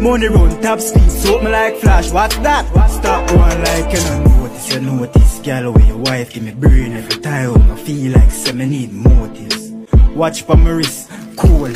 Money run top speed, soap me like flash. What's that? Stop going like you don't notice. You notice, girl, where your wife give me brain every time. I feel like say me need motives. Watch for my wrist, cool